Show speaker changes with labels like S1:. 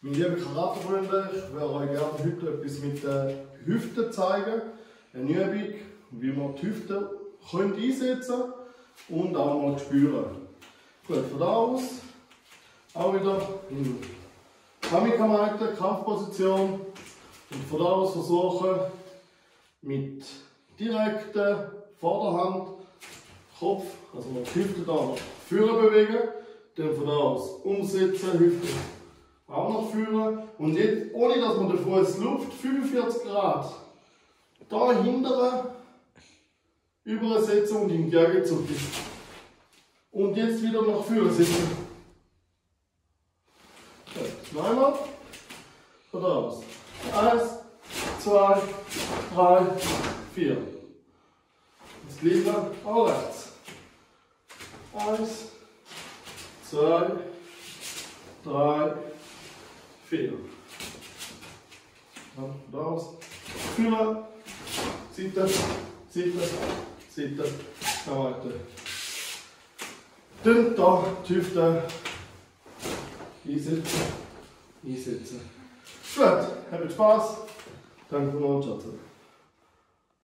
S1: Meine lieben Karatefreunde, ich würde euch gerne heute etwas mit den Hüften zeigen. Eine Übung, wie man die Hüften könnt einsetzen und auch mal spüren. Gut, von da aus auch wieder in Kamikameite, Kampfposition und von da aus versuchen mit direkter Vorderhand, Kopf, also die Hüfte da nach vorne bewegen, dann von da aus umsetzen, Hüfte auch noch führen und jetzt, ohne dass man den Fuß luft, 45 Grad da hintere übersetzen und im Gegenzug. Und jetzt wieder nach vorne sitzen. Zweimal. Geradeaus. Eins, zwei, drei, vier. Das gleiche auch rechts. Eins, zwei, drei, vier. Dann raus. Führer, Seite, Seite, Seite, dann weiter. Dann da die Hüfte einsetzen, einsetzen. Gut, habt Spaß. Danke für den Schatz.